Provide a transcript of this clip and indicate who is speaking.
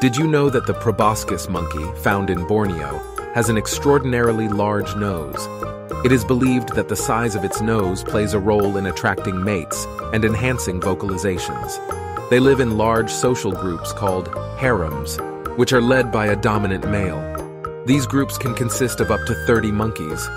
Speaker 1: Did you know that the proboscis monkey, found in Borneo, has an extraordinarily large nose? It is believed that the size of its nose plays a role in attracting mates and enhancing vocalizations. They live in large social groups called harems, which are led by a dominant male. These groups can consist of up to 30 monkeys,